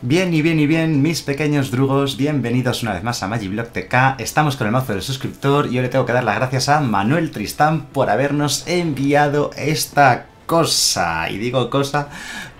Bien y bien y bien, mis pequeños drugos, bienvenidos una vez más a Magiblock TK. Estamos con el mazo del suscriptor y yo le tengo que dar las gracias a Manuel Tristán por habernos enviado esta cosa. Y digo cosa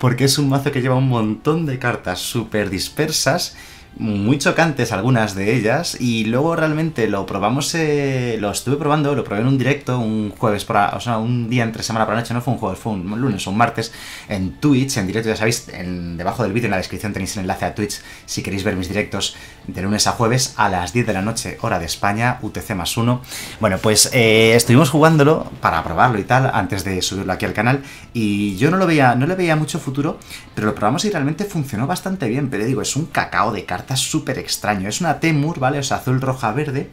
porque es un mazo que lleva un montón de cartas súper dispersas muy chocantes algunas de ellas y luego realmente lo probamos, eh, lo estuve probando, lo probé en un directo un jueves, por o sea, un día entre semana por la noche, no fue un jueves, fue un lunes o un martes en Twitch, en directo, ya sabéis, en, debajo del vídeo en la descripción tenéis el enlace a Twitch si queréis ver mis directos de lunes a jueves a las 10 de la noche, hora de España, UTC más 1. Bueno, pues eh, estuvimos jugándolo para probarlo y tal, antes de subirlo aquí al canal y yo no lo veía, no le veía mucho futuro, pero lo probamos y realmente funcionó bastante bien, pero digo, es un cacao de cartas súper extraño. Es una Temur, ¿vale? O sea, azul, roja, verde,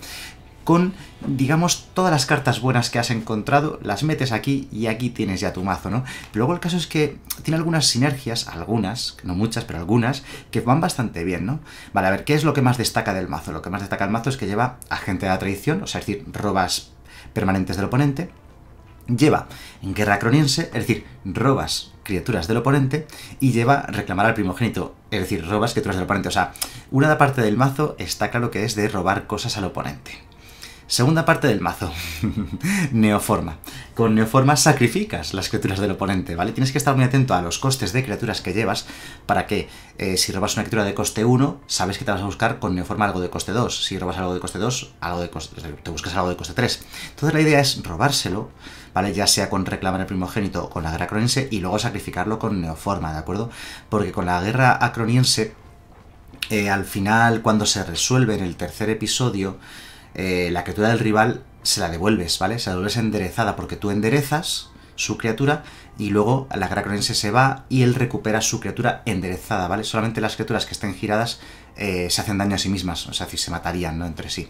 con, digamos, todas las cartas buenas que has encontrado, las metes aquí y aquí tienes ya tu mazo, ¿no? Luego el caso es que tiene algunas sinergias, algunas, no muchas, pero algunas, que van bastante bien, ¿no? Vale, a ver, ¿qué es lo que más destaca del mazo? Lo que más destaca del mazo es que lleva agente de la tradición, o sea, es decir, robas permanentes del oponente, lleva en guerra croniense, es decir, robas criaturas del oponente y lleva reclamar al primogénito, es decir, robas criaturas del oponente. O sea, una parte del mazo está claro que es de robar cosas al oponente. Segunda parte del mazo, Neoforma. Con Neoforma sacrificas las criaturas del oponente, ¿vale? Tienes que estar muy atento a los costes de criaturas que llevas para que eh, si robas una criatura de coste 1, sabes que te vas a buscar con Neoforma algo de coste 2. Si robas algo de coste 2, algo de te buscas algo de coste 3. Entonces la idea es robárselo, ¿vale? Ya sea con reclamar el primogénito o con la guerra acroniense y luego sacrificarlo con Neoforma, ¿de acuerdo? Porque con la guerra acroniense, eh, al final, cuando se resuelve en el tercer episodio, eh, la criatura del rival se la devuelves, ¿vale? Se la devuelves enderezada porque tú enderezas su criatura y luego la Gracronense se va y él recupera su criatura enderezada, ¿vale? Solamente las criaturas que estén giradas eh, se hacen daño a sí mismas, o sea, se matarían, ¿no? Entre sí.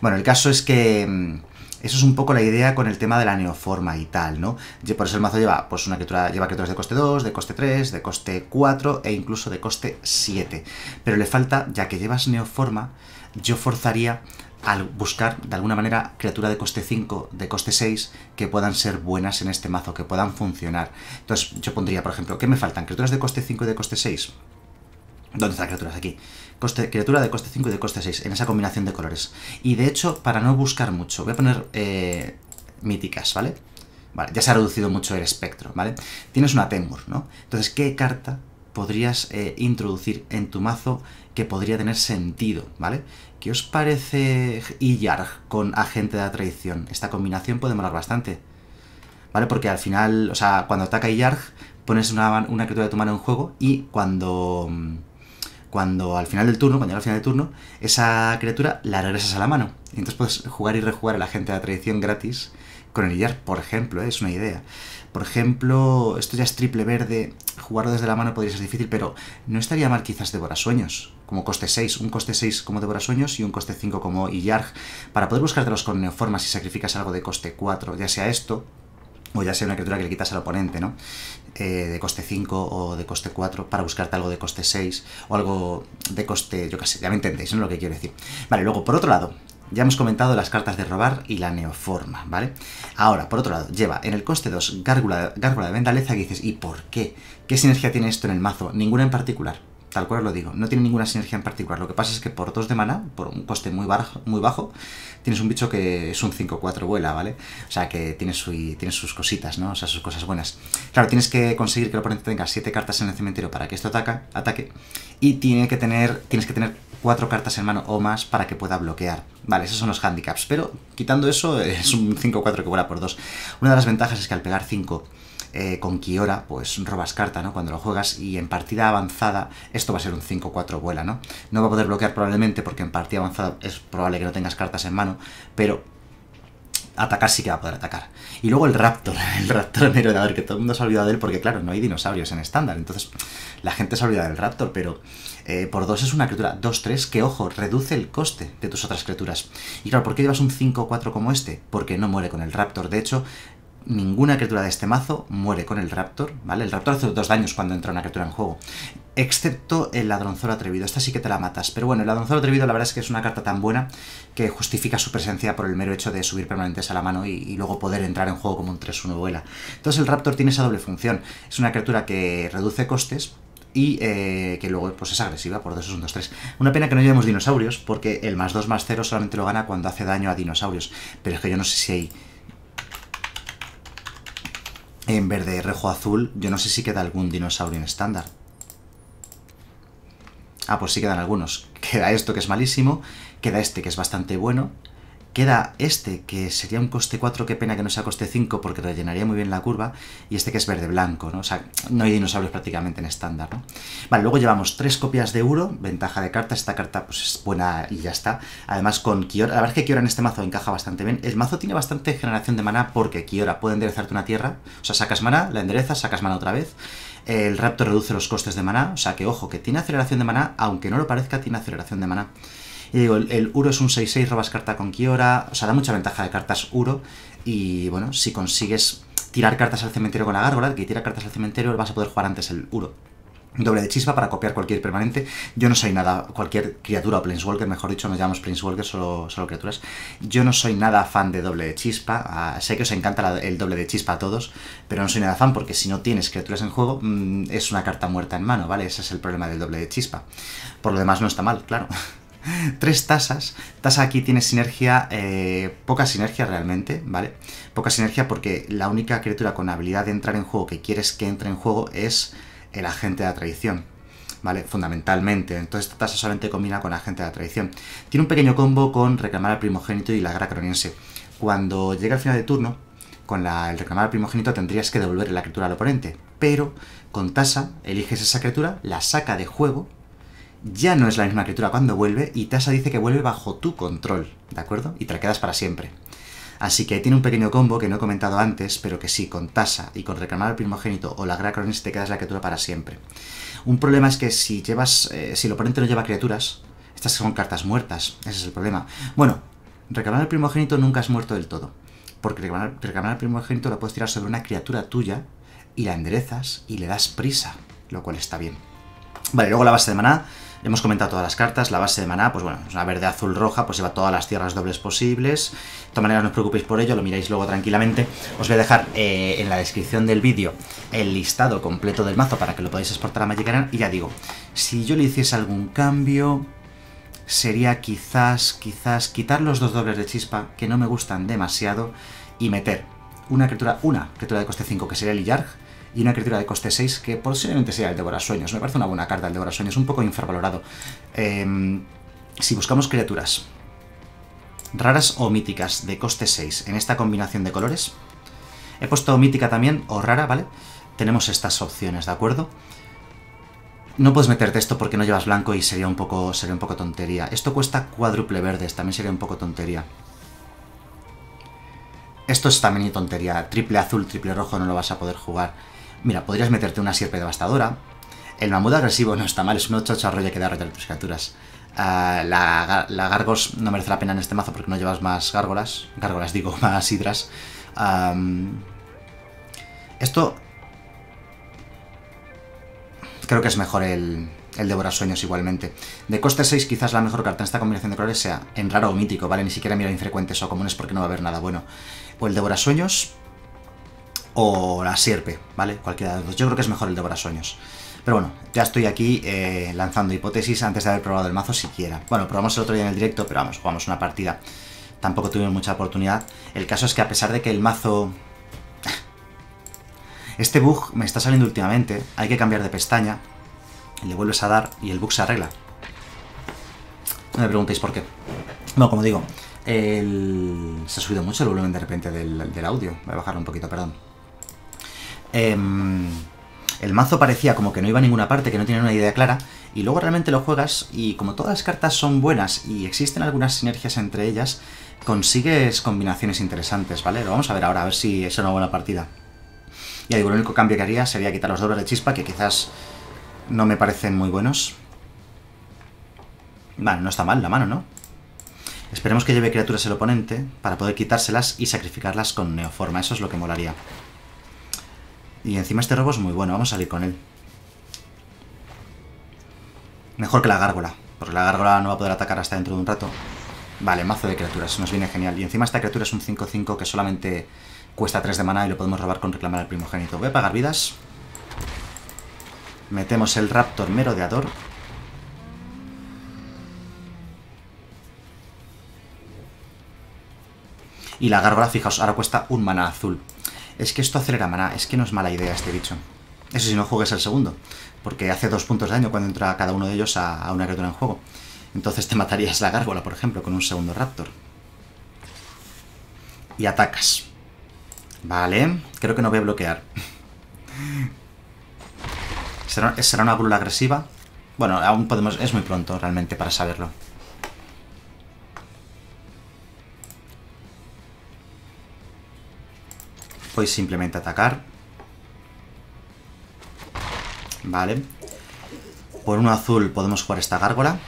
Bueno, el caso es que... Mm, eso es un poco la idea con el tema de la neoforma y tal, ¿no? Por eso el mazo lleva, pues una criatura, lleva criaturas de coste 2, de coste 3, de coste 4 e incluso de coste 7. Pero le falta, ya que llevas neoforma, yo forzaría al buscar de alguna manera criatura de coste 5, de coste 6, que puedan ser buenas en este mazo, que puedan funcionar. Entonces yo pondría, por ejemplo, ¿qué me faltan? ¿Criaturas de coste 5 y de coste 6? ¿Dónde están criaturas? Aquí. Criatura de coste 5 y de coste 6, en esa combinación de colores. Y de hecho, para no buscar mucho, voy a poner eh, míticas, ¿vale? Vale, ya se ha reducido mucho el espectro, ¿vale? Tienes una Temur, ¿no? Entonces, ¿qué carta podrías eh, introducir en tu mazo que podría tener sentido, ¿vale? ¿Qué os parece Iyarg con Agente de la Traición? Esta combinación puede molar bastante, ¿vale? Porque al final, o sea, cuando ataca Iyarg, pones una, criatura de tu mano en juego y cuando cuando al final del turno, cuando llega al final del turno, esa criatura la regresas a la mano. Y entonces puedes jugar y rejugar el agente de la tradición gratis con el Iyarg, por ejemplo, ¿eh? es una idea. Por ejemplo, esto ya es triple verde, jugarlo desde la mano podría ser difícil, pero no estaría mal quizás Devora Sueños, como coste 6, un coste 6 como Devora Sueños y un coste 5 como Iyarg, para poder buscártelos con neoformas si sacrificas algo de coste 4, ya sea esto, o ya sea una criatura que le quitas al oponente, ¿no? Eh, de coste 5 o de coste 4 para buscarte algo de coste 6 o algo de coste, yo qué sé, ya me entendéis, ¿no? Lo que quiero decir. Vale, luego, por otro lado, ya hemos comentado las cartas de robar y la neoforma, ¿vale? Ahora, por otro lado, lleva en el coste 2 Gárgula, de Vendaleza que dices, ¿y por qué? ¿Qué sinergia tiene esto en el mazo? Ninguna en particular. Tal cual os lo digo, no tiene ninguna sinergia en particular. Lo que pasa es que por 2 de mana, por un coste muy bajo, muy bajo tienes un bicho que es un 5-4 vuela, ¿vale? O sea, que tiene sus cositas, ¿no? O sea, sus cosas buenas. Claro, tienes que conseguir que el oponente tenga 7 cartas en el cementerio para que esto ataca, ataque. Y tiene que tener, tienes que tener 4 cartas en mano o más para que pueda bloquear. Vale, esos son los handicaps. Pero quitando eso, es un 5-4 que vuela por 2. Una de las ventajas es que al pegar 5 eh, con Kiora, pues robas carta, ¿no? Cuando lo juegas y en partida avanzada esto va a ser un 5-4 vuela, ¿no? No va a poder bloquear probablemente porque en partida avanzada es probable que no tengas cartas en mano, pero atacar sí que va a poder atacar. Y luego el Raptor, el Raptor ver que todo el mundo se ha olvidado de él porque, claro, no hay dinosaurios en estándar. Entonces, la gente se ha olvidado del Raptor, pero eh, por 2 es una criatura 2-3 que, ojo, reduce el coste de tus otras criaturas. Y claro, ¿por qué llevas un 5-4 como este? Porque no muere con el Raptor. De hecho, ninguna criatura de este mazo muere con el Raptor, ¿vale? El Raptor hace dos daños cuando entra una criatura en juego, excepto el Ladronzoro Atrevido, esta sí que te la matas, pero bueno, el Ladronzoro Atrevido la verdad es que es una carta tan buena que justifica su presencia por el mero hecho de subir permanentes a la mano y, luego poder entrar en juego como un 3-1 vuela. Entonces el Raptor tiene esa doble función, es una criatura que reduce costes, y eh, que luego pues es agresiva, por eso es un 2-3. Una pena que no llevemos dinosaurios, porque el más 2 más 0 solamente lo gana cuando hace daño a dinosaurios. Pero es que yo no sé si hay... En verde, rejo, azul, yo no sé si queda algún dinosaurio en estándar. Ah, pues sí quedan algunos. Queda esto que es malísimo, queda este que es bastante bueno, Queda este, que sería un coste 4, qué pena que no sea coste 5, porque rellenaría muy bien la curva, y este que es verde-blanco, ¿no? O sea, no hay dinosaurios prácticamente en estándar, ¿no? Vale, luego llevamos tres copias de Uro, ventaja de carta, esta carta pues es buena y ya está. Además con Kiora, la verdad es que Kiora en este mazo encaja bastante bien. El mazo tiene bastante generación de mana porque Kiora puede enderezarte una tierra, o sea, sacas mana, la enderezas, sacas mana otra vez. El Raptor reduce los costes de mana, o sea que ojo, que tiene aceleración de mana, aunque no lo parezca, tiene aceleración de mana. Digo, el, Uro es un 6-6, robas carta con Kiora, o sea, da mucha ventaja de cartas Uro. Y bueno, si consigues tirar cartas al cementerio con la gárgola, que tira cartas al cementerio, vas a poder jugar antes el Uro. Doble de chispa para copiar cualquier permanente. Yo no soy nada, cualquier criatura o Planeswalker, mejor dicho, nos llamamos Planeswalker, solo, solo criaturas. Yo no soy nada fan de doble de chispa. Ah, sé que os encanta el doble de chispa a todos, pero no soy nada fan porque si no tienes criaturas en juego, mm, es una carta muerta en mano, ¿vale? Ese es el problema del doble de chispa. Por lo demás no está mal, claro. Tres tasas. Tasa aquí tiene sinergia, eh, poca sinergia realmente, ¿vale? Poca sinergia porque la única criatura con habilidad de entrar en juego que quieres que entre en juego es el agente de la traición. ¿Vale? Fundamentalmente. Entonces esta tasa solamente combina con agente de la traición. Tiene un pequeño combo con reclamar al primogénito y la gara croniense. Cuando llega al final de turno, con el reclamar al primogénito tendrías que devolver la criatura al oponente. Pero con tasa eliges esa criatura, la saca de juego ya no es la misma criatura cuando vuelve y Tasa dice que vuelve bajo tu control, ¿de acuerdo? Y te la quedas para siempre. Así que tiene un pequeño combo que no he comentado antes, pero que sí, con Tasa y con reclamar al primogénito o la Gracronis te quedas la criatura para siempre. Un problema es que si llevas, eh, si el oponente no lleva criaturas, estas son cartas muertas, ese es el problema. Bueno, reclamar al primogénito nunca es muerto del todo, porque reclamar, reclamar al primogénito lo puedes tirar sobre una criatura tuya y la enderezas y le das prisa, lo cual está bien. Vale, luego la base de maná, Hemos comentado todas las cartas, la base de maná, pues bueno, es una verde, azul, roja, pues lleva todas las tierras dobles posibles. De todas maneras, no os preocupéis por ello, lo miráis luego tranquilamente. Os voy a dejar eh, en la descripción del vídeo el listado completo del mazo para que lo podáis exportar a Magic Y ya digo, si yo le hiciese algún cambio, sería quizás, quizás quitar los dos dobles de chispa, que no me gustan demasiado, y meter una criatura, una criatura de coste 5, que sería el y una criatura de coste 6 que posiblemente sea el Sueños. Me parece una buena carta el Sueños, un poco infravalorado. Em, si buscamos criaturas raras o míticas de coste 6 en esta combinación de colores, he puesto mítica también o rara, ¿vale? Tenemos estas opciones, ¿de acuerdo? No puedes meterte esto porque no llevas blanco y sería un poco, sería un poco tontería. Esto cuesta cuádruple verdes, también sería un poco tontería. Esto es también tontería. Triple azul, triple rojo no lo vas a poder jugar. Mira, podrías meterte una sierpe devastadora. El mamut agresivo no está mal, es un 8 arroyo que da a tus criaturas. Ah, la, la, Gargos no merece la pena en este mazo porque no llevas más gárgolas. Gárgolas digo, más hidras. esto... Creo que es mejor el, el Sueños igualmente. De coste 6 quizás la mejor carta en esta combinación de colores sea en raro o mítico, ¿vale? Ni siquiera mira infrecuentes o comunes porque no va a haber nada bueno. O el Sueños o la sierpe, ¿vale? Cualquiera de los dos. Yo creo que es mejor el de Sueños. Pero bueno, ya estoy aquí eh, lanzando hipótesis antes de haber probado el mazo siquiera. Bueno, probamos el otro día en el directo, pero vamos, jugamos una partida. Tampoco tuvimos mucha oportunidad. El caso es que a pesar de que el mazo... Este bug me está saliendo últimamente. Hay que cambiar de pestaña. Le vuelves a dar y el bug se arregla. No me preguntéis por qué. Bueno, como digo, el... se ha subido mucho el volumen de repente del, del audio. Voy a bajarlo un poquito, perdón. Em, el mazo parecía como que no iba a ninguna parte, que no tenía una idea clara, y luego realmente lo juegas y como todas las cartas son buenas y existen algunas sinergias entre ellas, consigues combinaciones interesantes, ¿vale? Lo vamos a ver ahora, a ver si es una buena partida. Ya digo, el único cambio que haría sería quitar los dobles de chispa, que quizás no me parecen muy buenos. Vale, no está mal la mano, ¿no? Esperemos que lleve criaturas el oponente para poder quitárselas y sacrificarlas con neoforma, eso es lo que molaría. Y encima este robo es muy bueno, vamos a salir con él. Mejor que la gárgola, porque la gárgola no va a poder atacar hasta dentro de un rato. Vale, mazo de criaturas, nos viene genial. Y encima esta criatura es un 5-5 que solamente cuesta 3 de mana y lo podemos robar con reclamar al primogénito. Voy a pagar vidas. Metemos el Raptor Merodeador. Y la gárgola, fijaos, ahora cuesta un mana azul. Es que esto acelera maná, es que no es mala idea este bicho. Eso si no juegues el segundo, porque hace dos puntos de daño cuando entra cada uno de ellos a, una criatura en juego. Entonces te matarías la gárgola, por ejemplo, con un segundo Raptor. Y atacas. Vale, creo que no voy a bloquear. ¿Será, ¿Será una grula agresiva? Bueno, aún podemos... Es muy pronto realmente para saberlo. Voy simplemente atacar. Vale. Por uno azul podemos jugar esta gárgola.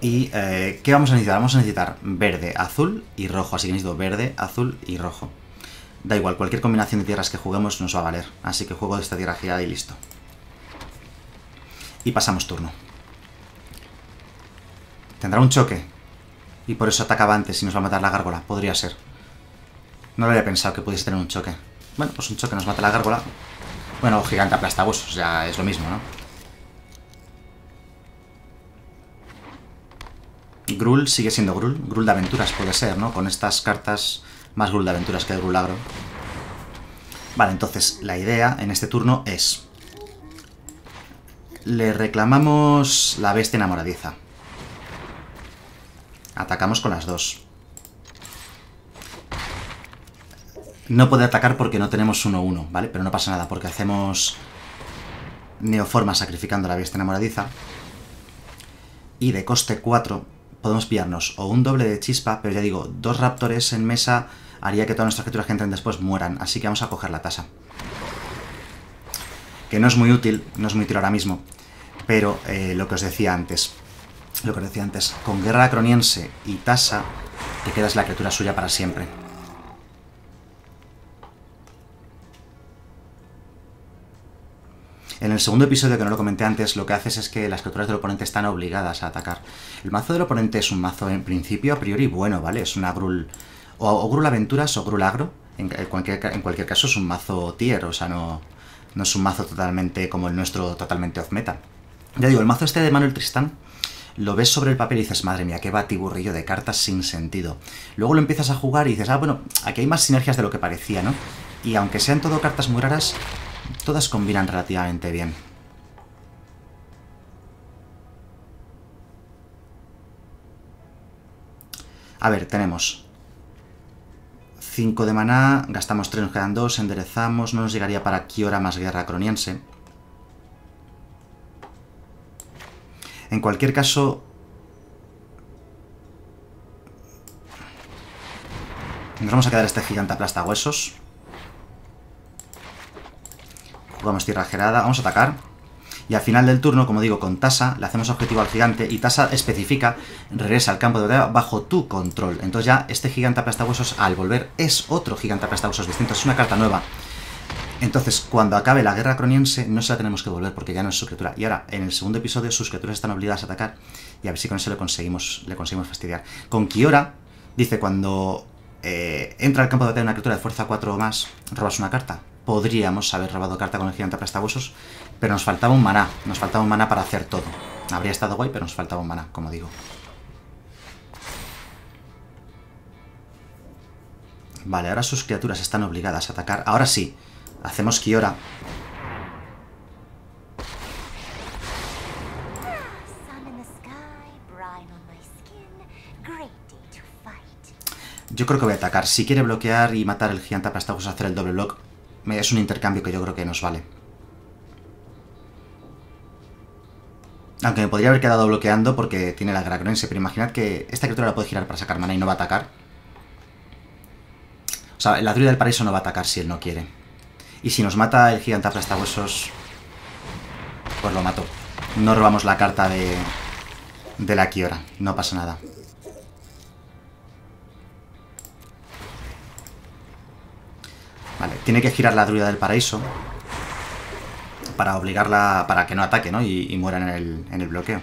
Y, eh, ¿qué vamos a necesitar? Vamos a necesitar verde, azul y rojo. Así que necesito verde, azul y rojo. Da igual, cualquier combinación de tierras que juguemos nos va a valer. Así que juego de esta tierra girada y listo. Y pasamos turno. ¿Tendrá un choque? Y por eso atacaba antes y nos va a matar la gárgola. Podría ser. No lo había pensado que pudiese tener un choque. Bueno, pues un choque nos mata la gárgola. Bueno, gigante aplastabuesos, ya es lo mismo, ¿no? Grul sigue siendo Grul. Grul de aventuras puede ser, ¿no? Con estas cartas más Grul de aventuras que Grul agro. Vale, entonces la idea en este turno es... Le reclamamos la bestia enamoradiza. Atacamos con las dos. No puede atacar porque no tenemos 1-1, ¿vale? Pero no pasa nada, porque hacemos neoforma sacrificando la bestia enamoradiza. Y de coste 4 podemos pillarnos o un doble de chispa, pero ya digo, dos raptores en mesa haría que todas nuestras criaturas que entren después mueran, así que vamos a coger la tasa. Que no es muy útil, no es muy útil ahora mismo, pero eh, lo que os decía antes, lo que os decía antes, con guerra acroniense y tasa, te quedas la criatura suya para siempre. En el segundo episodio, que no lo comenté antes, lo que haces es que las criaturas del oponente están obligadas a atacar. El mazo del oponente es un mazo, en principio, a priori bueno, ¿vale? Es una Grul... O, Grul Aventuras o Grul Agro. En cualquier, en cualquier caso es un mazo tier, o sea, no, no es un mazo totalmente como el nuestro, totalmente off-meta. Ya digo, el mazo este de Manuel Tristán lo ves sobre el papel y dices, madre mía, qué batiburrillo de cartas sin sentido. Luego lo empiezas a jugar y dices, ah, bueno, aquí hay más sinergias de lo que parecía, ¿no? Y aunque sean todo cartas muy raras, Todas combinan relativamente bien. A ver, tenemos 5 de maná, gastamos 3, nos quedan 2, enderezamos, no nos llegaría para Kiora más guerra croniense. En cualquier caso... Nos vamos a quedar este gigante aplasta huesos. Jugamos tierra gerada, vamos a atacar. Y al final del turno, como digo, con tasa, le hacemos objetivo al gigante y tasa especifica, regresa al campo de batalla bajo tu control. Entonces ya este gigante aplastahuesos al volver es otro gigante aplastahuesos distinto, es una carta nueva. Entonces, cuando acabe la guerra croniense, no se la tenemos que volver porque ya no es su criatura. Y ahora, en el segundo episodio, sus criaturas están obligadas a atacar y a ver si con eso le conseguimos, le conseguimos fastidiar. Con Kiora, dice, cuando eh, entra al campo de batalla una criatura de fuerza 4 o más, robas una carta podríamos haber robado carta con el gigante aplastabuesos, pero nos faltaba un maná, nos faltaba un maná para hacer todo. Habría estado guay, pero nos faltaba un maná, como digo. Vale, ahora sus criaturas están obligadas a atacar. Ahora sí, hacemos Kiora. Yo creo que voy a atacar. Si quiere bloquear y matar el gigante aplastabuesos, hacer el doble block, es un intercambio que yo creo que nos vale. Aunque me podría haber quedado bloqueando porque tiene la Gracronense, pero imaginad que esta criatura la puede girar para sacar mana y no va a atacar. O sea, la druida del paraíso no va a atacar si él no quiere. Y si nos mata el gigante huesos pues lo mato. No robamos la carta de, de la Kiora, no pasa nada. Vale, tiene que girar la druida del paraíso para obligarla, para que no ataque, ¿no? Y, muera en el, en el bloqueo.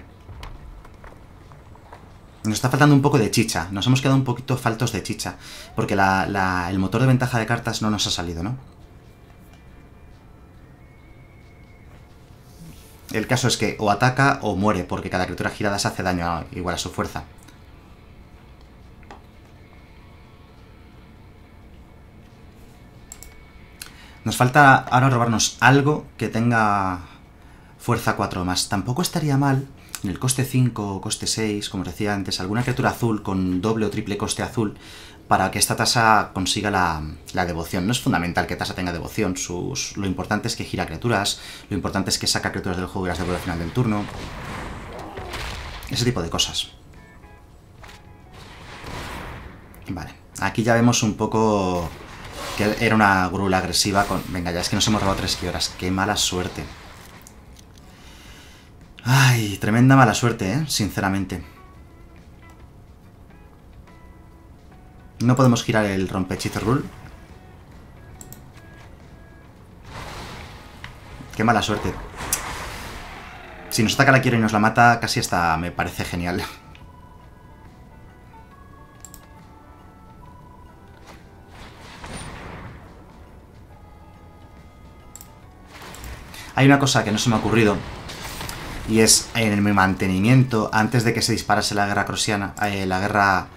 Nos está faltando un poco de chicha. Nos hemos quedado un poquito faltos de chicha. Porque el motor de ventaja de cartas no nos ha salido, ¿no? El caso es que o ataca o muere, porque cada criatura girada se hace daño igual a su fuerza. Nos falta ahora robarnos algo que tenga fuerza 4 más. Tampoco estaría mal en el coste 5 o coste 6, como decía antes, alguna criatura azul con doble o triple coste azul para que esta tasa consiga la, devoción. No es fundamental que tasa tenga devoción, lo importante es que gira criaturas, lo importante es que saca criaturas del juego y las devuelve al final del turno. Ese tipo de cosas. Vale, aquí ya vemos un poco que era una grula agresiva con... Venga, ya es que nos hemos robado tres horas. Qué mala suerte. Ay, tremenda mala suerte, ¿eh? Sinceramente. No podemos girar el rompechizo rule. Qué mala suerte. Si nos ataca la quiero y nos la mata, casi hasta me parece genial. Hay una cosa que no se me ha ocurrido, y es en el mantenimiento, antes de que se disparase la guerra crosiana, eh, la guerra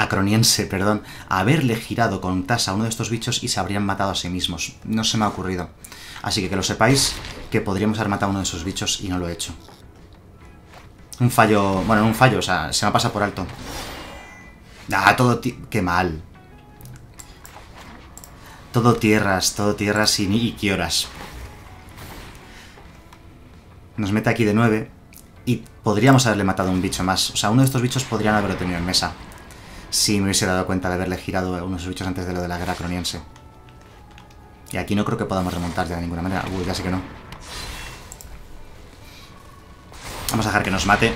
acroniense, perdón, haberle girado con tasa a uno de estos bichos y se habrían matado a sí mismos. No se me ha ocurrido. Así que que lo sepáis, que podríamos haber matado a uno de esos bichos y no lo he hecho. Un fallo... Bueno, un fallo, o sea, se me ha pasado por alto. Ah, todo... ¡Qué mal! Todo tierras, todo tierras y, y quioras. Nos mete aquí de 9 y podríamos haberle matado un bicho más. O sea, uno de estos bichos podrían haberlo tenido en mesa si me hubiese dado cuenta de haberle girado unos bichos antes de lo de la guerra croniense. Y aquí no creo que podamos remontar de ninguna manera. Uy, ya sé que no. Vamos a dejar que nos mate.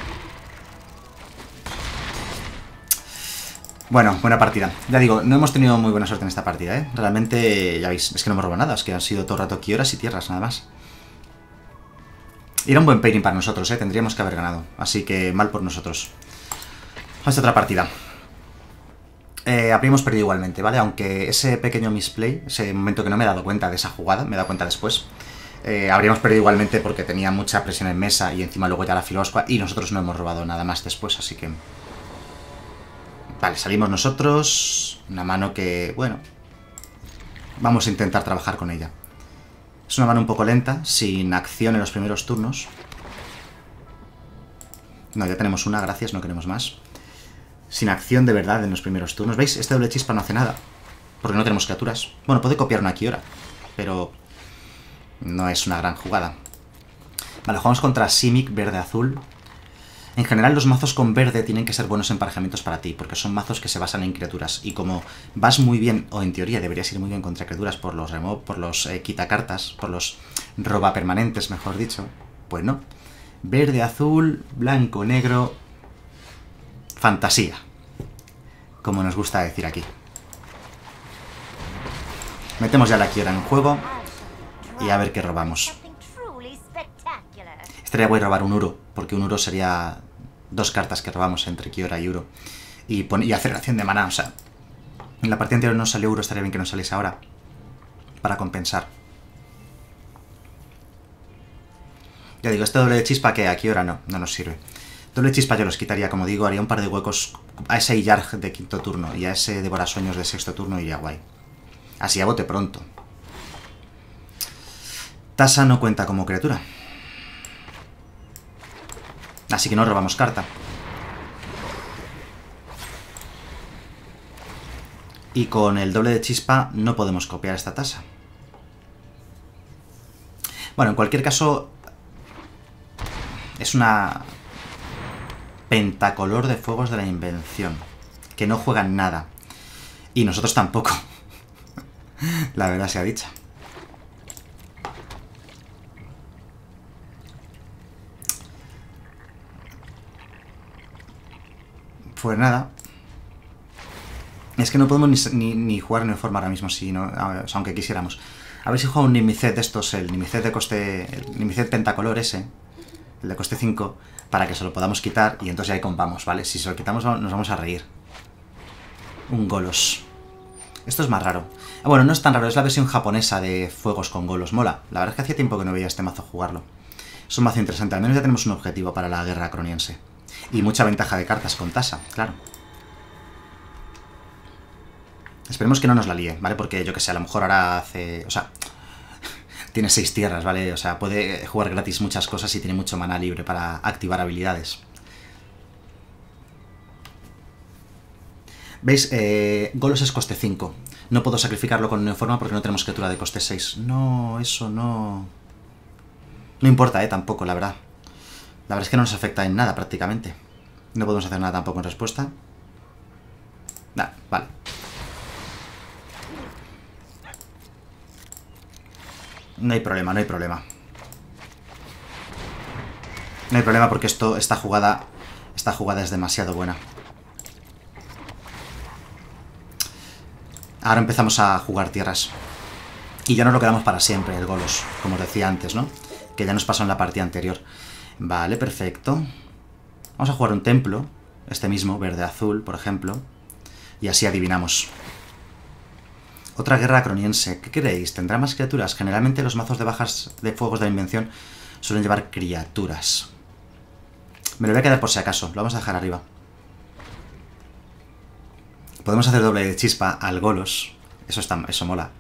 Bueno, buena partida. Ya digo, no hemos tenido muy buena suerte en esta partida, ¿eh? Realmente, ya veis, es que no hemos robado nada. Es que han sido todo rato quioras y tierras, nada más. Era un buen pairing para nosotros, ¿eh? Tendríamos que haber ganado. Así que mal por nosotros. Vamos a otra partida eh, habríamos perdido igualmente, ¿vale? Aunque ese pequeño misplay, ese momento que no me he dado cuenta de esa jugada, me he dado cuenta después, eh, habríamos perdido igualmente porque tenía mucha presión en mesa y encima luego ya la filoscua y nosotros no hemos robado nada más después, así que... Vale, salimos nosotros, una mano que, bueno, vamos a intentar trabajar con ella. Es una mano un poco lenta, sin acción en los primeros turnos. No, ya tenemos una, gracias, no queremos más sin acción de verdad en los primeros turnos. ¿Veis? Este doble chispa no hace nada. Porque no tenemos criaturas. Bueno, puede copiar una Kiora. Pero no es una gran jugada. Vale, jugamos contra Simic verde-azul. En general los mazos con verde tienen que ser buenos emparejamientos para ti, porque son mazos que se basan en criaturas. Y como vas muy bien, o en teoría deberías ir muy bien contra criaturas por los remove, por los eh, quitacartas, por los roba permanentes, mejor dicho, pues no. Verde, azul, blanco, negro, fantasía, como nos gusta decir aquí. Metemos ya la quiera en juego y a ver qué robamos. Estaría guay robar un Uro, porque un Uro sería dos cartas que robamos entre Kiora y Uro. Y, y aceleración de mana, o sea... En la partida anterior no salió Uro, estaría bien que no saliese ahora. Para compensar. Ya digo, este doble de chispa que a Kiora no, no nos sirve. Doble chispa yo los quitaría, como digo, haría un par de huecos a ese Yarg de quinto turno y a ese Devorasueños de sexto turno iría guay. Así a bote pronto. Tasa no cuenta como criatura. Así que no robamos carta. Y con el doble de chispa no podemos copiar esta tasa. Bueno, en cualquier caso... Es una pentacolor de fuegos de la invención, que no juegan nada. Y nosotros tampoco. la verdad sea dicha. Pues nada. Es que no podemos ni, jugar en forma ahora mismo, si no, aunque quisiéramos. A ver si juego un Nimicet de estos, el Nimicet de coste. El Nimicet pentacolor ese el de coste 5, para que se lo podamos quitar y entonces ahí compamos, ¿vale? Si se lo quitamos nos vamos a reír. Un Golos. Esto es más raro. Ah, bueno, no es tan raro, es la versión japonesa de Fuegos con Golos. Mola. La verdad es que hacía tiempo que no veía este mazo jugarlo. Es un mazo interesante, al menos ya tenemos un objetivo para la guerra croniense. Y mucha ventaja de cartas con tasa, claro. Esperemos que no nos la líe, ¿vale? Porque yo que sé, a lo mejor ahora hace... O sea, tiene seis tierras, ¿vale? O sea, puede jugar gratis muchas cosas y tiene mucho mana libre para activar habilidades. ¿Veis? Eh, Golos es coste 5. No puedo sacrificarlo con Neoforma porque no tenemos criatura de coste 6. No, eso no... No importa, eh, tampoco, la verdad. La verdad es que no nos afecta en nada prácticamente. No podemos hacer nada tampoco en respuesta. Nah, vale. No hay problema, no hay problema. No hay problema porque esto, esta jugada, esta jugada es demasiado buena. Ahora empezamos a jugar tierras. Y ya nos lo quedamos para siempre, el Golos, como os decía antes, ¿no? Que ya nos pasó en la partida anterior. Vale, perfecto. Vamos a jugar un templo, este mismo, verde-azul, por ejemplo. Y así adivinamos. Otra guerra croniense. ¿Qué creéis? ¿Tendrá más criaturas? Generalmente los mazos de bajas de fuegos de la invención suelen llevar criaturas. Me lo voy a quedar por si acaso. Lo vamos a dejar arriba. Podemos hacer doble de chispa al Golos. Eso, está, eso mola.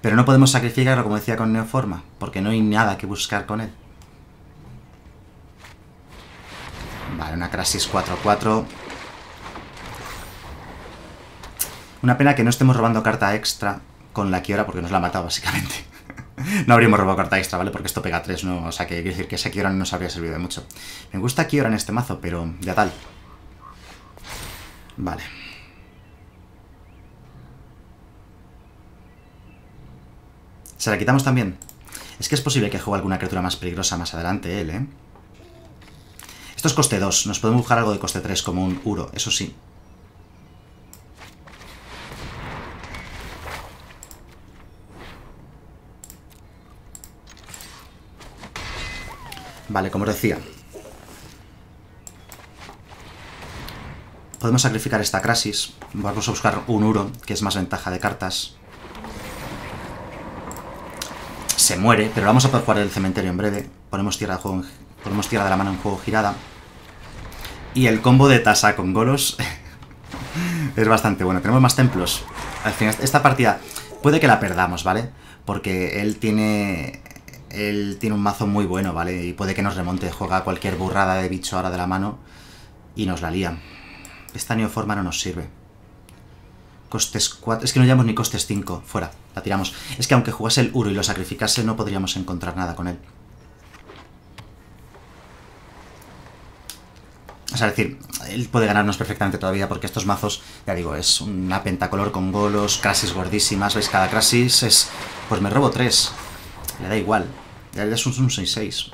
Pero no podemos sacrificarlo, como decía con Neoforma, porque no hay nada que buscar con él. Vale, una Crasis 4-4. Una pena que no estemos robando carta extra con la Kiora, porque nos la ha matado, básicamente. no habríamos robado carta extra, ¿vale? Porque esto pega 3, ¿no? O sea, que quiere decir que esa Kiora no nos habría servido de mucho. Me gusta Kiora en este mazo, pero ya tal. Vale. ¿Se la quitamos también? Es que es posible que juegue alguna criatura más peligrosa más adelante él, ¿eh? Esto es coste 2. Nos podemos buscar algo de coste 3, como un Uro, eso sí. Vale, como os decía. Podemos sacrificar esta Crasis. Vamos a buscar un Uro, que es más ventaja de cartas se muere, pero vamos a poder jugar el cementerio en breve. Ponemos tierra de, ponemos tierra de la mano en juego girada. Y el combo de Tasa con Golos es bastante bueno. Tenemos más templos. Al final, esta partida puede que la perdamos, ¿vale? Porque él tiene... Él tiene un mazo muy bueno, ¿vale? Y puede que nos remonte. Juega cualquier burrada de bicho ahora de la mano y nos la lía. Esta neoforma no nos sirve. Costes 4. Es que no llevamos ni costes 5. Fuera. La tiramos. Es que aunque jugase el Uro y lo sacrificase, no podríamos encontrar nada con él. O sea, es decir, él puede ganarnos perfectamente todavía porque estos mazos, ya digo, es una pentacolor con golos, crasis gordísimas, ¿veis? Cada crasis es... Pues me robo 3. Le da igual. Ya es un 6-6.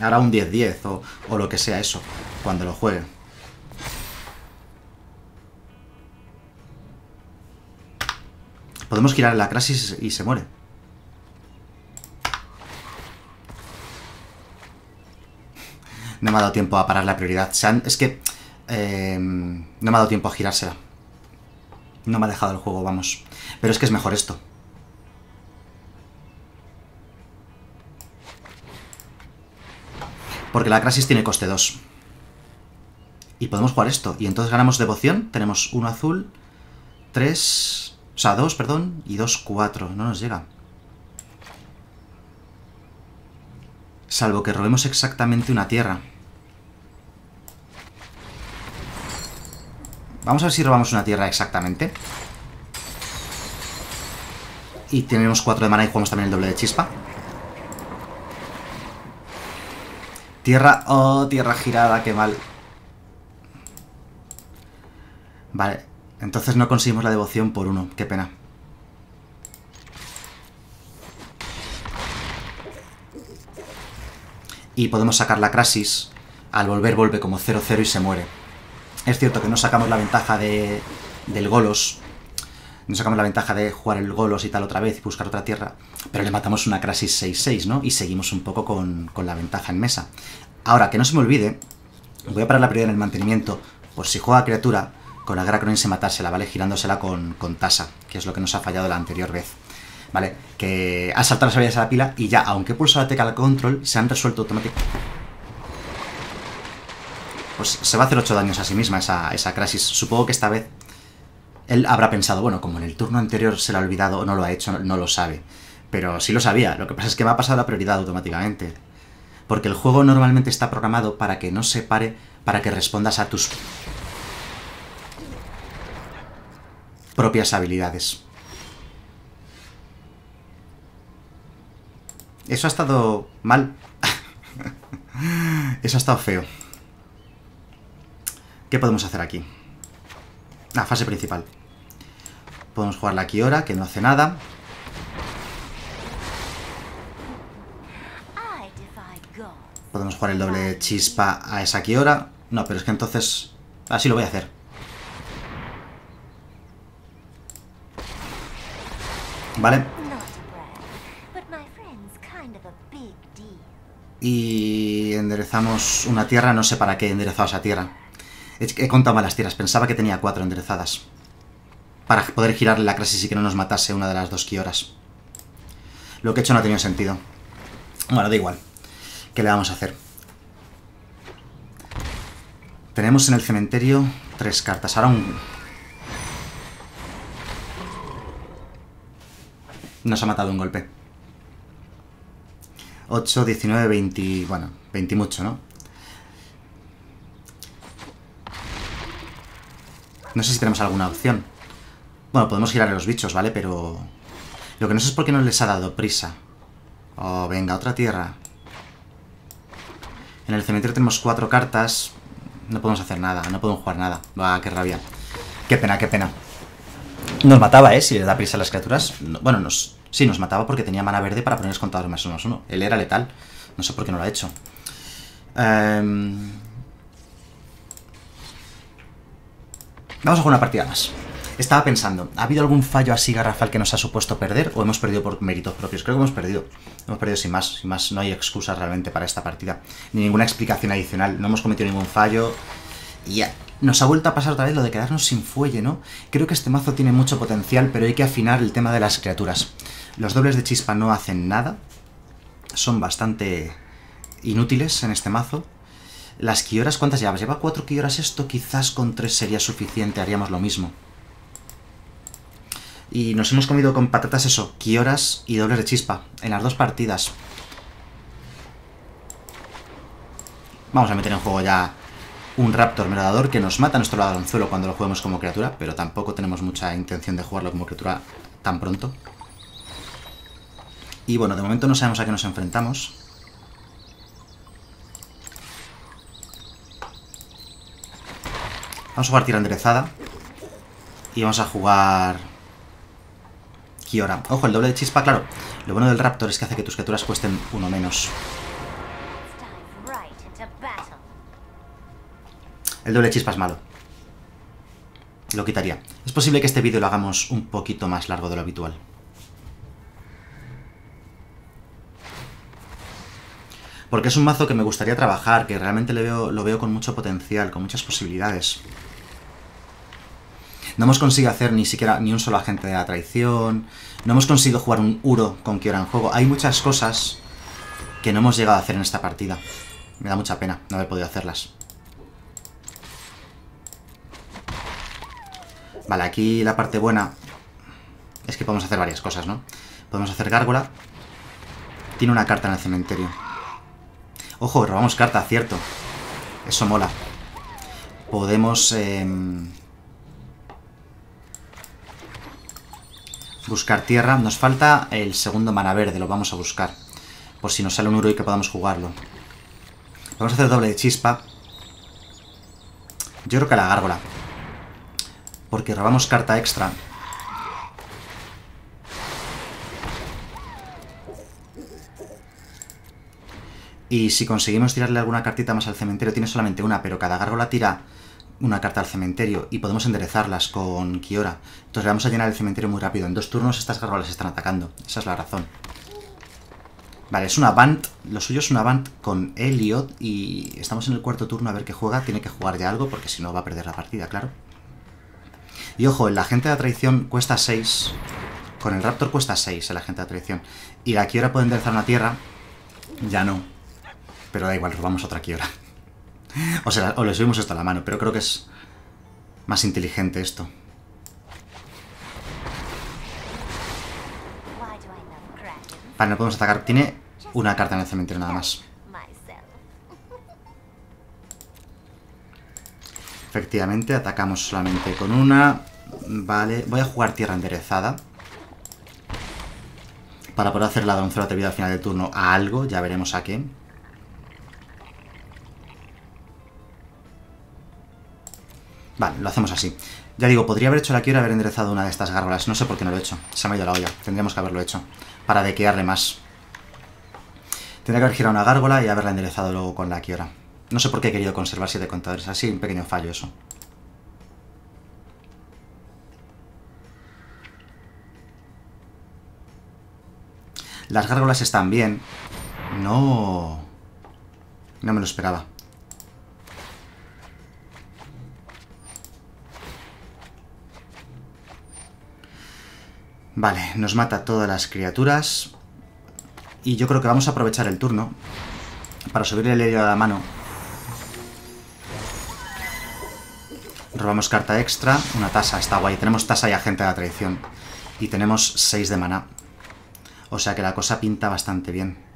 Ahora un 10-10 o, o lo que sea eso, cuando lo juegue. Podemos girar la Crasis y se muere. No me ha dado tiempo a parar la prioridad. Es que... Eh, no me ha dado tiempo a girársela. No me ha dejado el juego, vamos. Pero es que es mejor esto. Porque la Crasis tiene coste 2. Y podemos jugar esto. Y entonces ganamos devoción. Tenemos uno azul, tres... O sea, 2, perdón, y 2, 4. No nos llega. Salvo que robemos exactamente una tierra. Vamos a ver si robamos una tierra exactamente. Y tenemos 4 de mana y jugamos también el doble de chispa. Tierra... Oh, tierra girada, qué mal. Vale, entonces no conseguimos la devoción por uno. Qué pena. Y podemos sacar la Crasis. Al volver vuelve como 0-0 y se muere. Es cierto que no sacamos la ventaja de, del Golos. Nos sacamos la ventaja de jugar el Golos y tal otra vez y buscar otra tierra, pero le matamos una Crasis 6-6, ¿no? Y seguimos un poco con, con la ventaja en mesa. Ahora, que no se me olvide, voy a parar la prioridad en el mantenimiento, por si juega criatura, con la Guerra se matársela, ¿vale? Girándosela con, con tasa, que es lo que nos ha fallado la anterior vez. ¿Vale? Que ha saltado las habilidades a la pila y ya, aunque he pulsado la tecla control, se han resuelto automáticamente. Pues se va a hacer 8 daños a sí misma esa, esa Crasis. Supongo que esta vez él habrá pensado, bueno, como en el turno anterior se lo ha olvidado o no lo ha hecho, no, lo sabe. Pero sí lo sabía, lo que pasa es que me ha pasado la prioridad automáticamente. Porque el juego normalmente está programado para que no se pare, para que respondas a tus propias habilidades. Eso ha estado mal. Eso ha estado feo. ¿Qué podemos hacer aquí? La fase principal. Podemos jugar la Kiora, que no hace nada. Podemos jugar el doble chispa a esa Kiora. No, pero es que entonces... Así lo voy a hacer. Vale. Y enderezamos una tierra, no sé para qué he enderezado esa tierra. He contado mal las tierras, pensaba que tenía cuatro enderezadas para poder girarle la crisis y que no nos matase una de las dos Kioras. Lo que he hecho no ha tenido sentido. Bueno, da igual. ¿Qué le vamos a hacer? Tenemos en el cementerio tres cartas. Ahora un... Nos ha matado un golpe. 8, 19, 20... Bueno, 20 mucho, ¿no? No sé si tenemos alguna opción. Bueno, podemos girar a los bichos, ¿vale? Pero... Lo que no sé es por qué no les ha dado prisa. Oh, venga, otra tierra. En el cementerio tenemos cuatro cartas. No podemos hacer nada, no podemos jugar nada. Va, qué rabia. Qué pena, qué pena. Nos mataba, ¿eh? Si le da prisa a las criaturas. bueno, nos, sí, nos mataba porque tenía mana verde para poner contadores más uno uno. Él era letal. No sé por qué no lo ha hecho. Em, vamos a jugar una partida más. Estaba pensando, ¿ha habido algún fallo así garrafal que nos ha supuesto perder o hemos perdido por méritos propios? Creo que hemos perdido. Hemos perdido sin más, sin más. No hay excusas realmente para esta partida. Ni ninguna explicación adicional. No hemos cometido ningún fallo. Y ya. Nos ha vuelto a pasar otra vez lo de quedarnos sin fuelle, ¿no? Creo que este mazo tiene mucho potencial, pero hay que afinar el tema de las criaturas. Los dobles de chispa no hacen nada. Son bastante inútiles en este mazo. Las Kioras, ¿cuántas llevas? Lleva cuatro Kioras esto, quizás con tres sería suficiente, haríamos lo mismo. Y nos hemos comido con patatas eso, Kioras y dobles de chispa, en las dos partidas. Vamos a meter en juego ya un Raptor Merodador que nos mata a nuestro ladronzuelo cuando lo juguemos como criatura, pero tampoco tenemos mucha intención de jugarlo como criatura tan pronto. Y bueno, de momento no sabemos a qué nos enfrentamos. Vamos a jugar tira enderezada. Y vamos a jugar Ojo, el doble de chispa, claro. Lo bueno del Raptor es que hace que tus criaturas cuesten uno menos. El doble de chispa es malo. Lo quitaría. Es posible que este vídeo lo hagamos un poquito más largo de lo habitual. Porque es un mazo que me gustaría trabajar, que realmente lo veo con mucho potencial, con muchas posibilidades. No hemos conseguido hacer ni siquiera ni un solo agente de la traición. No hemos conseguido jugar un Uro con Kiora en juego. Hay muchas cosas que no hemos llegado a hacer en esta partida. Me da mucha pena no haber podido hacerlas. Vale, aquí la parte buena es que podemos hacer varias cosas, ¿no? Podemos hacer gárgola. Tiene una carta en el cementerio. Ojo, robamos carta, cierto. Eso mola. Podemos... Em, Buscar tierra. Nos falta el segundo mana verde, lo vamos a buscar. Por si nos sale un uro y que podamos jugarlo. Vamos a hacer doble de chispa. Yo creo que la gárgola. Porque robamos carta extra. Y si conseguimos tirarle alguna cartita más al cementerio, tiene solamente una, pero cada gárgola tira una carta al cementerio y podemos enderezarlas con Kiora. Entonces le vamos a llenar el cementerio muy rápido. En dos turnos estas gárgolas están atacando. Esa es la razón. Vale, es una Band. Lo suyo es una Band con Elliot y estamos en el cuarto turno a ver qué juega. Tiene que jugar ya algo porque si no va a perder la partida, claro. Y ojo, el agente de traición cuesta 6. Con el Raptor cuesta 6 el agente de traición. Y la Kiora puede enderezar una tierra. Ya no. Pero da igual, robamos otra Kiora. O sea, o le subimos esto a la mano, pero creo que es más inteligente esto. Vale, no podemos atacar. Tiene una carta en el cementerio nada más. Efectivamente, atacamos solamente con una. Vale, voy a jugar tierra enderezada. Para poder hacer la donzela atrevida al final del turno a algo, ya veremos a qué. Vale, lo hacemos así. Ya digo, podría haber hecho la quiero haber enderezado una de estas gárgolas. No sé por qué no lo he hecho. Se me ha ido la olla. Tendríamos que haberlo hecho. Para dequearle más. Tendría que haber girado una gárgola y haberla enderezado luego con la Kiora. No sé por qué he querido conservar siete contadores. Así, un pequeño fallo eso. Las gárgolas están bien. No. No me lo esperaba. Vale, nos mata todas las criaturas. Y yo creo que vamos a aprovechar el turno para subir el helio a la mano. Robamos carta extra, una tasa, está guay. Tenemos tasa y agente de la traición. Y tenemos 6 de maná. O sea que la cosa pinta bastante bien.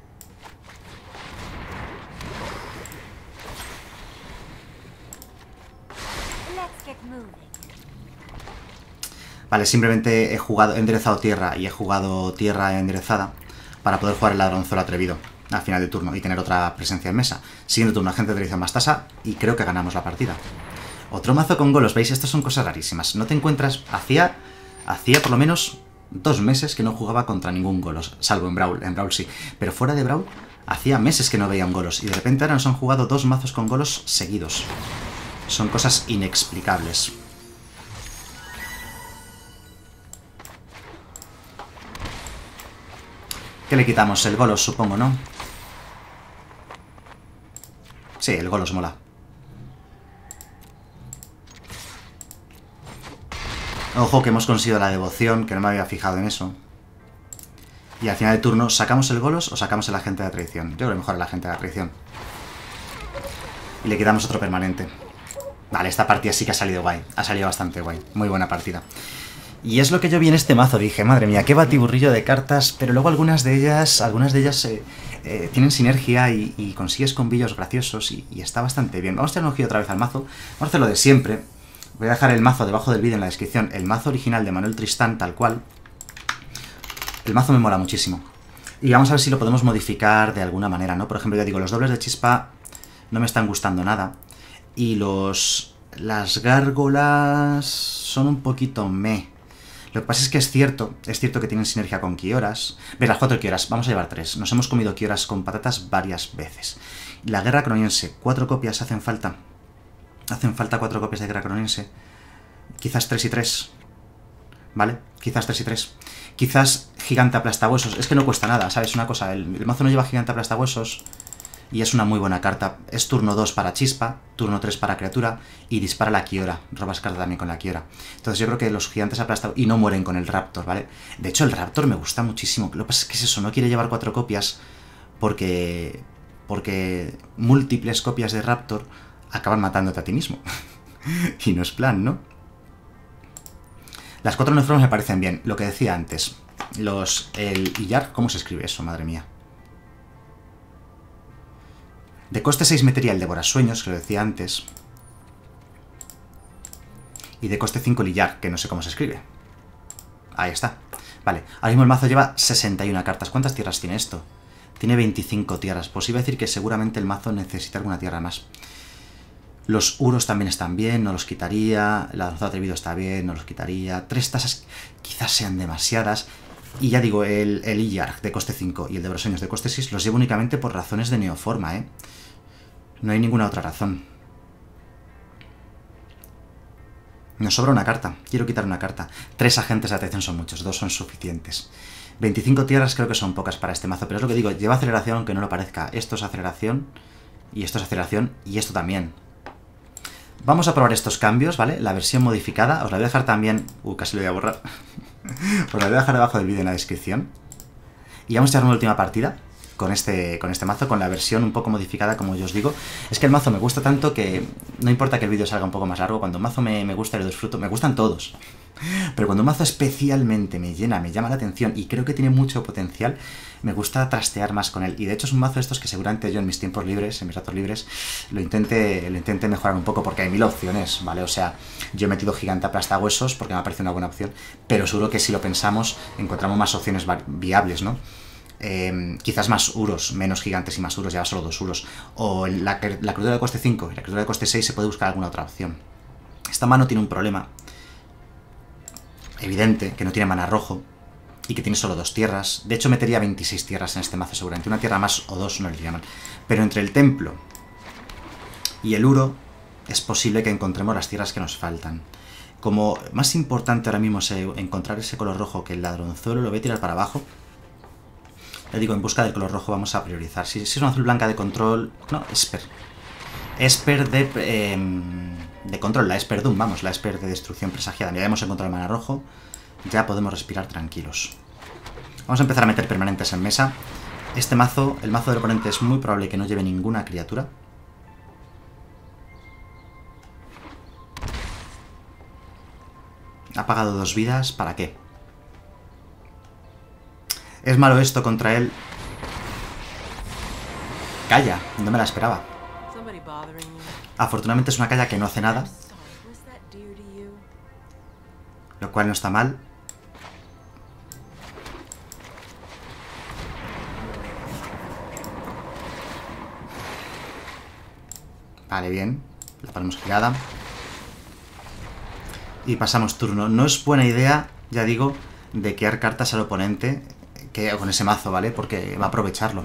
Vale, simplemente he jugado, he enderezado tierra y he jugado tierra enderezada para poder jugar el ladronzuelo atrevido al final del turno y tener otra presencia en mesa. Siguiente turno, agente de traición más tasa y creo que ganamos la partida. Otro mazo con golos, ¿veis? Estas son cosas rarísimas. No te encuentras... Hacía, hacía por lo menos dos meses que no jugaba contra ningún golos, salvo en Brawl, en Brawl sí. Pero fuera de Brawl, hacía meses que no veía un golos y de repente ahora nos han jugado dos mazos con golos seguidos. Son cosas inexplicables. ¿Qué le quitamos? El Golos, supongo, ¿no? Sí, el Golos mola. Ojo que hemos conseguido la devoción, que no me había fijado en eso. Y al final de turno, ¿sacamos el Golos o sacamos el agente de traición? Yo creo mejor el agente de traición. Y le quitamos otro permanente. Vale, esta partida sí que ha salido guay. Ha salido bastante guay. Muy buena partida. Y es lo que yo vi en este mazo, dije, madre mía, qué batiburrillo de cartas, pero luego algunas de ellas, algunas de ellas eh, eh, tienen sinergia y, consigues combillos graciosos y, está bastante bien. Vamos a tener un otra vez al mazo, vamos a hacer lo de siempre. Voy a dejar el mazo debajo del vídeo en la descripción, el mazo original de Manuel Tristán, tal cual. El mazo me mola muchísimo. Y vamos a ver si lo podemos modificar de alguna manera, ¿no? Por ejemplo, ya digo, los dobles de chispa no me están gustando nada. Y los... las gárgolas son un poquito meh. Lo que pasa es que es cierto, es cierto que tienen sinergia con Kioras. Ve, las cuatro Kioras, vamos a llevar tres. Nos hemos comido Kioras con patatas varias veces. La guerra croniense, cuatro copias hacen falta. Hacen falta cuatro copias de guerra croniense. Quizás tres y tres. ¿Vale? Quizás tres y tres. Quizás gigante aplastahuesos. Es que no cuesta nada, ¿sabes? Una cosa, el, el mazo no lleva gigante aplastahuesos y es una muy buena carta. Es turno 2 para Chispa, turno 3 para Criatura y dispara la Kiora. Robas carta también con la Kiora. Entonces yo creo que los gigantes aplastados y no mueren con el Raptor, ¿vale? De hecho el Raptor me gusta muchísimo. Lo que pasa es que es eso, no quiere llevar cuatro copias porque porque múltiples copias de Raptor acaban matándote a ti mismo. y no es plan, ¿no? Las cuatro nefrones me parecen bien. Lo que decía antes. Los... El Iyar, ¿cómo se escribe eso? Madre mía. De coste 6 metería el Devorasueños, que lo decía antes. Y de coste 5 Lillar, que no sé cómo se escribe. Ahí está. Vale, ahora mismo el mazo lleva 61 cartas. ¿Cuántas tierras tiene esto? Tiene 25 tierras. Pues iba a decir que seguramente el mazo necesita alguna tierra más. Los uros también están bien, no los quitaría. La danza atrevido está bien, no los quitaría. Tres tasas quizás sean demasiadas. Y ya digo, el, el de coste 5 y el de Broseños de coste 6 los llevo únicamente por razones de neoforma, ¿eh? No hay ninguna otra razón. Nos sobra una carta. Quiero quitar una carta. Tres agentes de atención son muchos, dos son suficientes. 25 tierras creo que son pocas para este mazo, pero es lo que digo, lleva aceleración aunque no lo parezca. Esto es aceleración, y esto es aceleración, y esto también. Vamos a probar estos cambios, ¿vale? La versión modificada, os la voy a dejar también... Uh, casi lo voy a borrar. os la voy a dejar debajo del vídeo en la descripción. Y vamos a echar una última partida con este, con este mazo, con la versión un poco modificada, como yo os digo. Es que el mazo me gusta tanto que no importa que el vídeo salga un poco más largo, cuando un mazo me, me gusta y lo disfruto, me gustan todos. Pero cuando un mazo especialmente me llena, me llama la atención y creo que tiene mucho potencial, me gusta trastear más con él. Y de hecho es un mazo de estos que seguramente yo en mis tiempos libres, en mis ratos libres, lo intente, lo intente mejorar un poco porque hay mil opciones, ¿vale? O sea, yo he metido gigante huesos porque me ha parecido una buena opción, pero seguro que si lo pensamos encontramos más opciones viables, ¿no? Em, quizás más uros, menos gigantes y más uros, ya solo dos uros. O la, la de coste 5 y la crudura de coste 6 se puede buscar alguna otra opción. Esta mano tiene un problema, evidente, que no tiene mana rojo y que tiene solo dos tierras. De hecho, metería 26 tierras en este mazo seguramente. Una tierra más o dos no le llaman. Pero entre el templo y el uro es posible que encontremos las tierras que nos faltan. Como más importante ahora mismo es encontrar ese color rojo que el ladronzuelo lo voy a tirar para abajo. Le digo, en busca del color rojo vamos a priorizar. Si, es una azul blanca de control... No, Esper. Esper de... Em, de control, la Esper Doom, vamos, la Esper de destrucción presagiada. Ya hemos encontrado el mana rojo, ya podemos respirar tranquilos. Vamos a empezar a meter permanentes en mesa. Este mazo, el mazo del oponente es muy probable que no lleve ninguna criatura. Ha pagado dos vidas, ¿para qué? Es malo esto contra él. Calla, no me la esperaba. Afortunadamente es una calle que no hace nada. Lo cual no está mal. Vale, bien. La ponemos girada. Y pasamos turno. No es buena idea, ya digo, de quedar cartas al oponente con ese mazo, ¿vale? Porque va a aprovecharlo.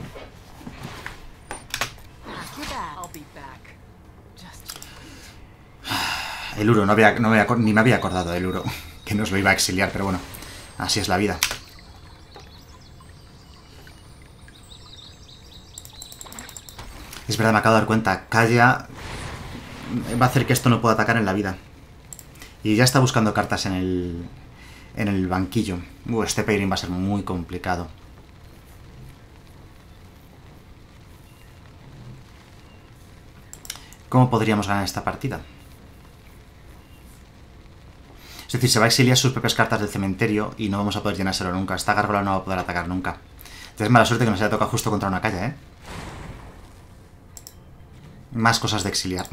El Uro, no, había, no ni me había acordado del Uro, que nos lo iba a exiliar, pero bueno, así es la vida. Es verdad, me acabo de dar cuenta, Kaya va a hacer que esto no pueda atacar en la vida. Y ya está buscando cartas en el, en el banquillo. Uh, este pairing va a ser muy complicado. ¿Cómo podríamos ganar esta partida? Es decir, se va a exiliar sus propias cartas del cementerio y no vamos a poder llenárselo nunca. Esta gárgola no va a poder atacar nunca. Es mala suerte que nos haya tocado justo contra una calle, ¿eh? Más cosas de exiliar.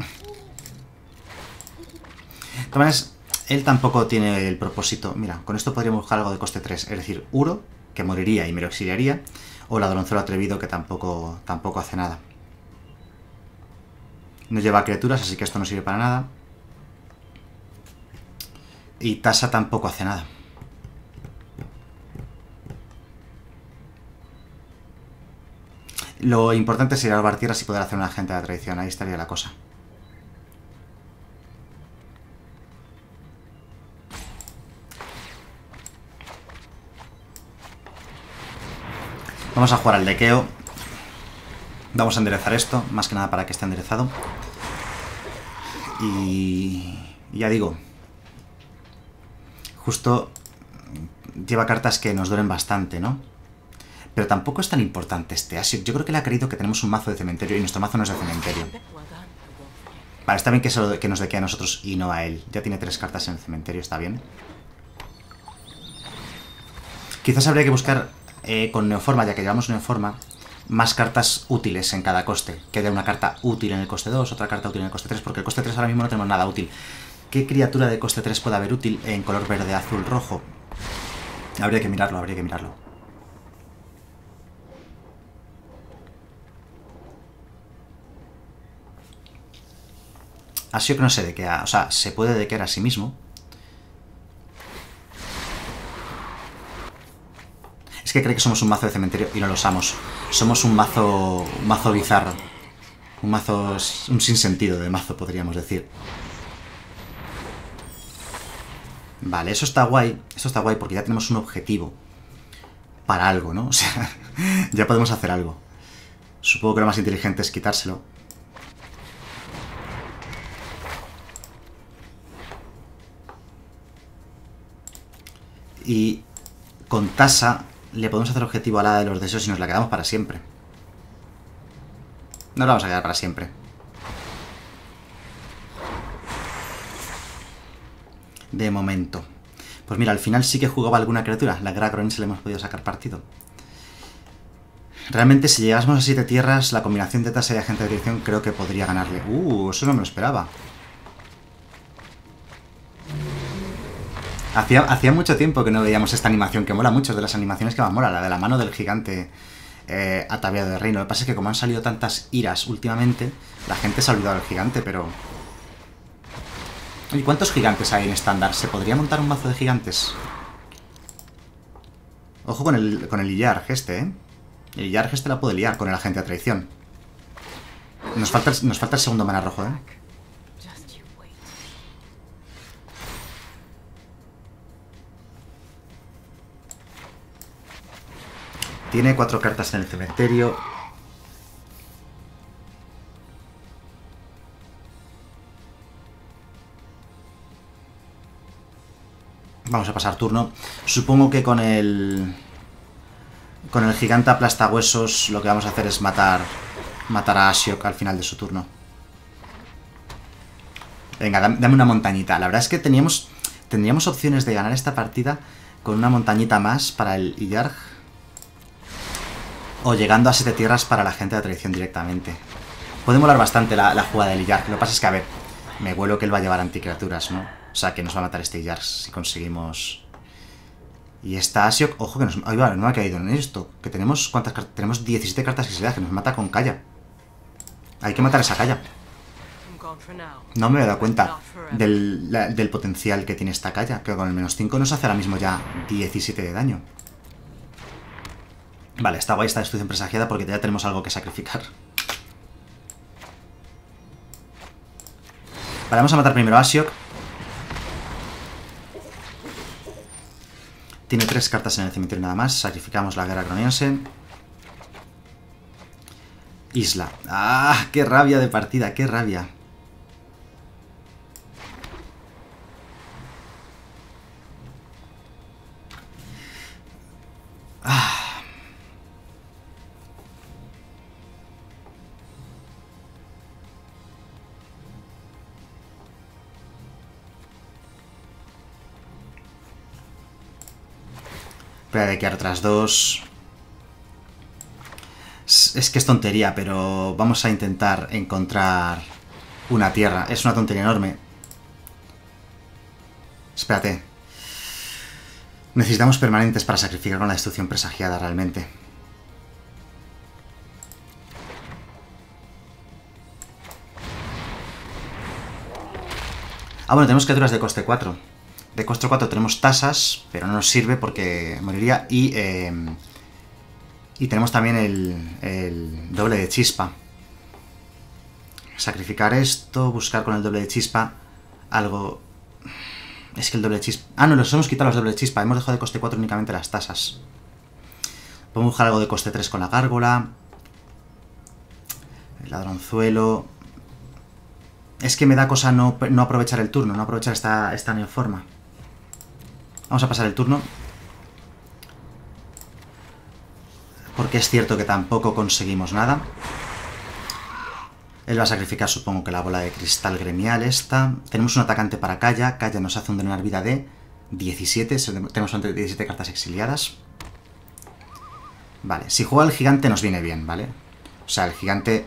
De él tampoco tiene el propósito... Mira, con esto podríamos buscar algo de coste 3. Es decir, Uro, que moriría y me lo exiliaría. O Ladroncelo Atrevido, que tampoco, tampoco hace nada. No lleva criaturas, así que esto no sirve para nada. Y Tasa tampoco hace nada. Lo importante sería robar tierras y poder hacer una agente de traición. Ahí estaría la cosa. Vamos a jugar al dequeo. Vamos a enderezar esto, más que nada para que esté enderezado. Y ya digo, justo lleva cartas que nos duelen bastante, ¿no? Pero tampoco es tan importante este Asio. Yo creo que le ha creído que tenemos un mazo de cementerio y nuestro mazo no es de cementerio. Vale, está bien que, se que nos dequee a nosotros y no a él. Ya tiene tres cartas en el cementerio, está bien. Quizás habría que buscar eh, con Neoforma, ya que llevamos Neoforma, más cartas útiles en cada coste. Que haya una carta útil en el coste 2, otra carta útil en el coste 3, porque el coste 3 ahora mismo no tenemos nada útil. ¿Qué criatura de coste 3 puede haber útil en color verde, azul, rojo? Habría que mirarlo, habría que mirarlo. Así que no sé de qué... O sea, se puede de qué a sí mismo. Que cree que somos un mazo de cementerio y no lo somos. Somos un mazo, un mazo bizarro. Un mazo... un sinsentido de mazo, podríamos decir. Vale, eso está guay. Eso está guay porque ya tenemos un objetivo. Para algo, ¿no? O sea, ya podemos hacer algo. Supongo que lo más inteligente es quitárselo. Y con tasa le podemos hacer objetivo a la de los deseos y nos la quedamos para siempre. No la vamos a quedar para siempre. De momento. Pues mira, al final sí que jugaba alguna criatura. La Gragron se le hemos podido sacar partido. Realmente, si llegásemos a siete tierras, la combinación de tasa y agente de dirección creo que podría ganarle. Uh, eso no me lo esperaba. Hacía, hacía mucho tiempo que no veíamos esta animación, que mola mucho, de las animaciones que más mola, la de la mano del gigante eh, ataviado de reino. Lo que pasa es que como han salido tantas iras últimamente, la gente se ha olvidado del gigante, pero... ¿Y cuántos gigantes hay en estándar? ¿Se podría montar un mazo de gigantes? Ojo con el, con el este, ¿eh? El Iyarg este la puede liar con el agente de traición. Nos falta, nos falta el segundo mana rojo, ¿eh? Tiene cuatro cartas en el cementerio. Vamos a pasar turno. Supongo que con el... Con el gigante aplastahuesos lo que vamos a hacer es matar... Matar a Ashiok al final de su turno. Venga, dame una montañita. La verdad es que teníamos... Tendríamos opciones de ganar esta partida con una montañita más para el Iyarg. O llegando a siete tierras para la gente de traición directamente. Puede molar bastante la, jugada del Iyarg. Lo que pasa es que, a ver, me huelo que él va a llevar anticriaturas, ¿no? O sea, que nos va a matar este Iyarg si conseguimos... Y esta Asiok, ojo que nos... Ay, vale, no me ha caído en esto. Que tenemos... ¿Cuántas cartas? Tenemos 17 cartas que se le que nos mata con Kaya. Hay que matar a esa Kaya. No me he dado cuenta del, del potencial que tiene esta Kaya. Que con el menos 5 nos hace ahora mismo ya 17 de daño. Vale, está guay esta destrucción presagiada porque ya tenemos algo que sacrificar. Vale, vamos a matar primero a Asiok. Tiene tres cartas en el cementerio nada más. Sacrificamos la guerra croniense. Isla. ¡Ah! ¡Qué rabia de partida! ¡Qué rabia! Voy a dequear otras dos. Es que es tontería, pero vamos a intentar encontrar una tierra. Es una tontería enorme. Espérate. Necesitamos permanentes para sacrificar con la destrucción presagiada realmente. Ah, bueno, tenemos criaturas de coste 4. De coste 4 tenemos tasas, pero no nos sirve porque moriría. Y, eh, y tenemos también el, el doble de chispa. Sacrificar esto, buscar con el doble de chispa algo... Es que el doble de chispa... Ah, no, los hemos quitado los doble de chispa. Hemos dejado de coste 4 únicamente las tasas. Podemos buscar algo de coste 3 con la gárgola. El ladronzuelo. Es que me da cosa no, no aprovechar el turno, no aprovechar esta, esta neoforma. Vamos a pasar el turno. Porque es cierto que tampoco conseguimos nada. Él va a sacrificar, supongo que la bola de cristal gremial esta. Tenemos un atacante para Kaya. Kaya nos hace un drenar vida de 17. Tenemos 17 cartas exiliadas. Vale, si juega el gigante nos viene bien, ¿vale? O sea, el gigante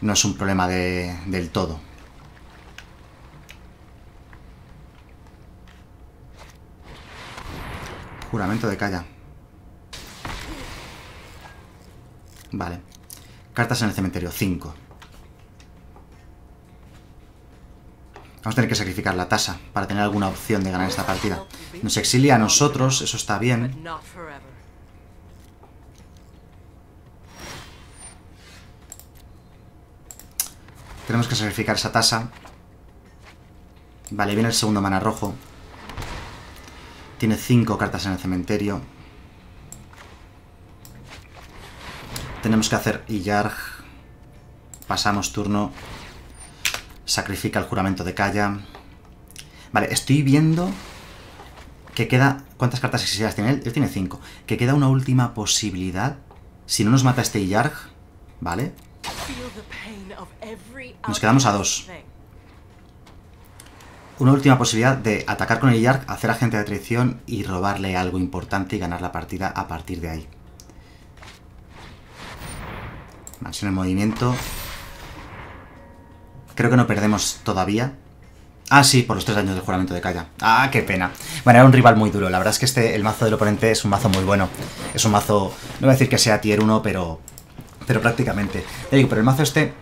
no es un problema de, del todo. Juramento de Kaya. Vale. Cartas en el cementerio, 5. Vamos a tener que sacrificar la tasa para tener alguna opción de ganar esta partida. Nos exilia a nosotros, eso está bien. Tenemos que sacrificar esa tasa. Vale, viene el segundo mana rojo. Tiene 5 cartas en el cementerio. Tenemos que hacer Iyarg. Pasamos turno. Sacrifica el juramento de Kaya. Vale, estoy viendo que queda... ¿Cuántas cartas exiliadas tiene él? Él tiene 5. Que queda una última posibilidad. Si no nos mata este Iyarg, ¿vale? Nos quedamos a dos. Una última posibilidad de atacar con el Yark, hacer agente de traición y robarle algo importante y ganar la partida a partir de ahí. Mansión en movimiento. Creo que no perdemos todavía. Ah, sí, por los tres años del juramento de Kaya. Ah, qué pena. Bueno, era un rival muy duro. La verdad es que este, el mazo del oponente es un mazo muy bueno. Es un mazo, no voy a decir que sea tier 1, pero, pero prácticamente. Ya digo, pero el mazo este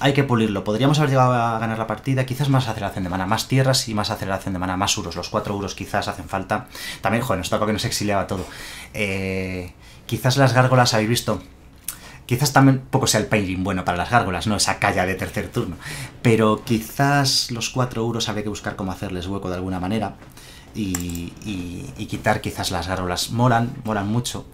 hay que pulirlo. Podríamos haber llegado a ganar la partida, quizás más aceleración de mana, más tierras y más aceleración de mana, más uros. Los 4 euros quizás hacen falta. También, joder, nos tocó que nos exiliaba todo. Eh, quizás las gárgolas, habéis visto, Quizás también poco sea el pairing bueno para las gárgolas, ¿no? Esa calla de tercer turno. Pero quizás los 4 euros habría que buscar cómo hacerles hueco de alguna manera. Y, y quitar quizás las gárgolas. Molan, molan mucho,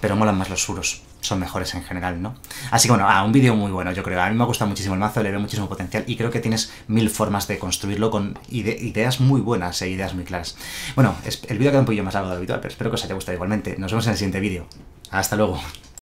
pero molan más los suros son mejores en general, ¿no? Así que bueno, ah, un vídeo muy bueno, yo creo. A mí me gusta muchísimo el mazo, le veo muchísimo potencial y creo que tienes mil formas de construirlo con ideas muy buenas e ideas muy claras. Bueno, el vídeo queda un poquillo más largo de lo habitual, pero espero que os haya gustado igualmente. Nos vemos en el siguiente vídeo. Hasta luego.